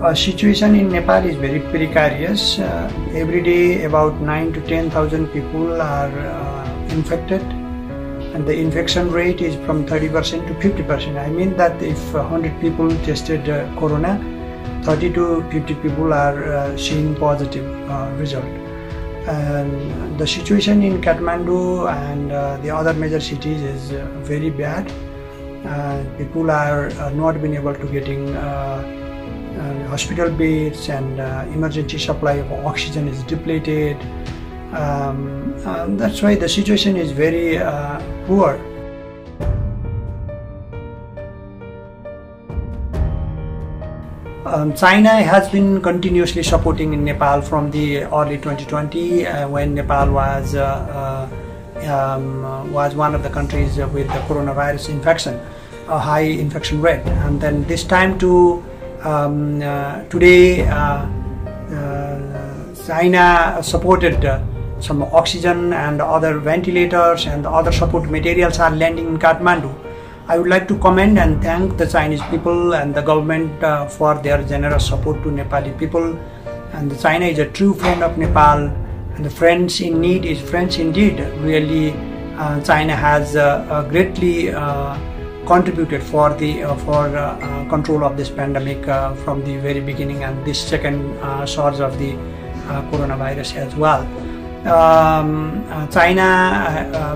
Uh, situation in Nepal is very precarious. Uh, every day, about nine to ten thousand people are uh, infected, and the infection rate is from thirty percent to fifty percent. I mean that if hundred people tested uh, corona, thirty to fifty people are uh, seeing positive uh, result. And the situation in Kathmandu and the other major cities is very bad. people are not being able to getting hospital beds and uh, emergency supply of oxygen is depleted. Um, um, that's why the situation is very uh, poor. Um, China has been continuously supporting in Nepal from the early 2020 uh, when Nepal was uh, uh, um, was one of the countries with the coronavirus infection, a high infection rate, and then this time to um, uh, today uh, uh, China supported some oxygen and other ventilators and other support materials are landing in Kathmandu. I would like to commend and thank the Chinese people and the government uh, for their generous support to Nepali people. And China is a true friend of Nepal, and the friends in need is friends indeed. Really, uh, China has uh, greatly contributed for the uh, for uh, uh, control of this pandemic from the very beginning and this second surge of the coronavirus as well. Um, China,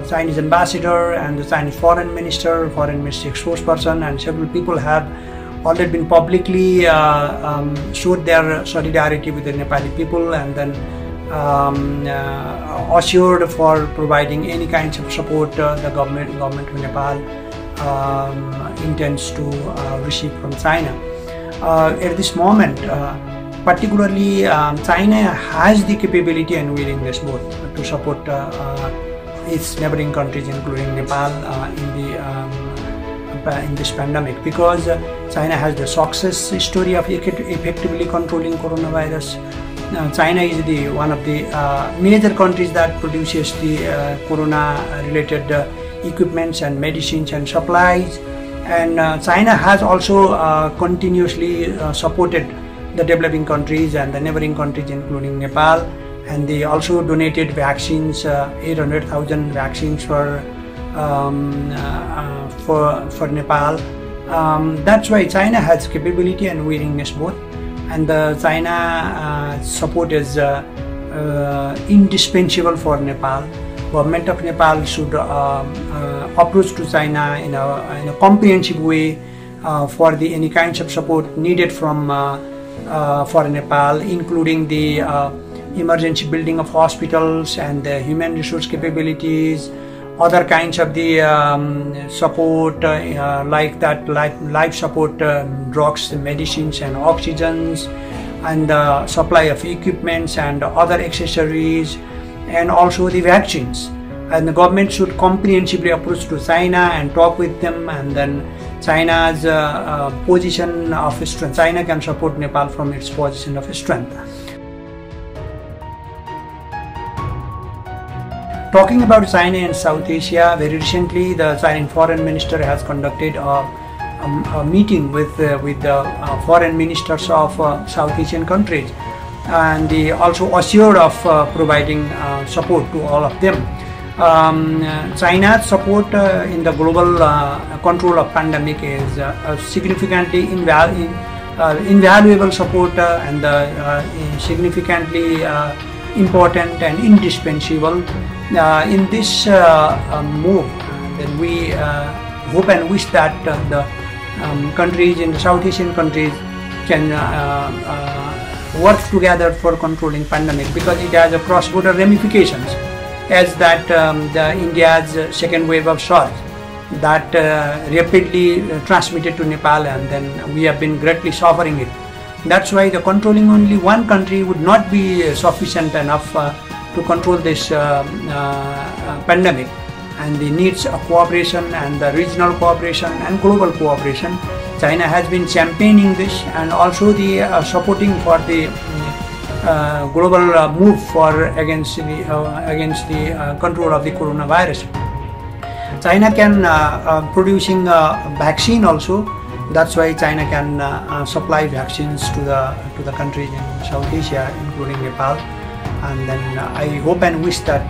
Chinese ambassador and the Chinese foreign minister, foreign ministry spokesperson and several people have already been publicly uh, um, showed their solidarity with the Nepali people and then um, uh, assured for providing any kinds of support uh, the government government of Nepal um, intends to uh, receive from China. Uh, at this moment, uh, particularly um, China has the capability and willingness both to support its neighboring countries, including Nepal, in the um, in this pandemic because China has the success story of effectively controlling coronavirus. Uh, China is the one of the uh, major countries that produces the uh, corona-related equipments and medicines and supplies. And uh, China has also uh, continuously uh, supported the developing countries and the neighboring countries, including Nepal. And they also donated vaccines, 800,000 vaccines for um, for for Nepal. Um, that's why China has capability and willingness both, and the China uh, support is uh, uh, indispensable for Nepal government of Nepal should uh, uh, approach to China in a, in a comprehensive way uh, for the any kinds of support needed from for Nepal, including the emergency building of hospitals and the human resource capabilities, other kinds of the um, support uh, like that life, life support uh, drugs medicines and oxygens and the supply of equipments and other accessories and also the vaccines. And the government should comprehensively approach to China and talk with them and then China's uh, uh, position of strength. China can support Nepal from its position of strength. Talking about China and South Asia, very recently the Chinese foreign minister has conducted a, a, a meeting with, uh, with the uh, foreign ministers of uh, South Asian countries and also assured of uh, providing uh, support to all of them. Um, China's support uh, in the global uh, control of pandemic is uh, significantly invaluable, uh, invaluable support and significantly important and indispensable. in this move, then we hope and wish that the um, countries in the South Asian countries can work together for controlling pandemic because it has a cross-border ramifications as that um, the India's second wave of SARS that uh, rapidly uh, transmitted to Nepal and then we have been greatly suffering it. That's why the controlling only one country would not be uh, sufficient enough uh, to control this uh, uh, pandemic and the needs of cooperation and the regional cooperation and global cooperation China has been championing this and also the uh, supporting for the uh, global uh, move for against the uh, against the uh, control of the coronavirus. China can uh, producing vaccine also That's why China can supply vaccines to the to the countries in South Asia, including Nepal. And then I hope and wish that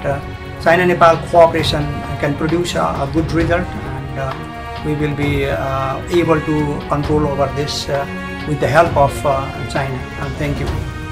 China-Nepal cooperation can produce a, a good result, and uh, we will be uh, able to control over this uh, with the help of China. And thank you.